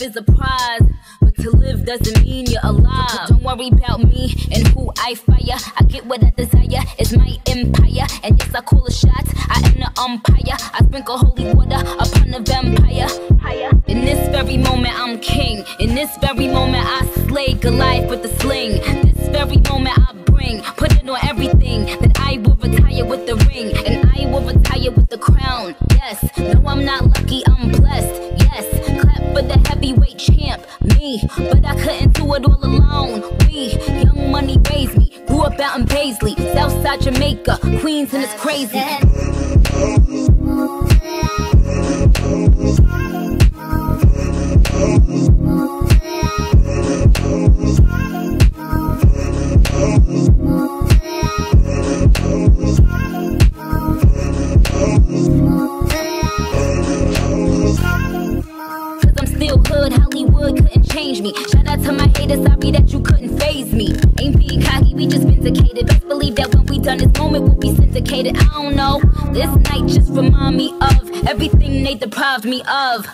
life is a prize. But to live doesn't mean you're alive. Don't worry about me and who I fire. I get what I desire, it's my empire. And yes, I call the shots, I am the umpire. I sprinkle holy water upon the vampire. In this very moment, I'm king. In this very moment, I slay Goliath with the sling. This very moment, I bring, put it on everything. me, but I couldn't do it all alone. We, young money raised me, grew up out in Baisley, Southside Jamaica, Queens, and it's crazy. Thank you. change me. Shout out to my haters, sorry that you couldn't faze me. Ain't being cocky, we just vindicated. Best believe that when we done this moment, we'll be syndicated. I don't know. This night just remind me of everything they deprived me of.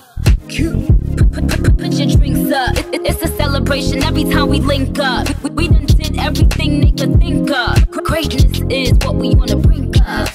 Cute. Put your drinks up. It's a celebration every time we link up. We done did everything they could think of. Greatness is what we wanna bring up.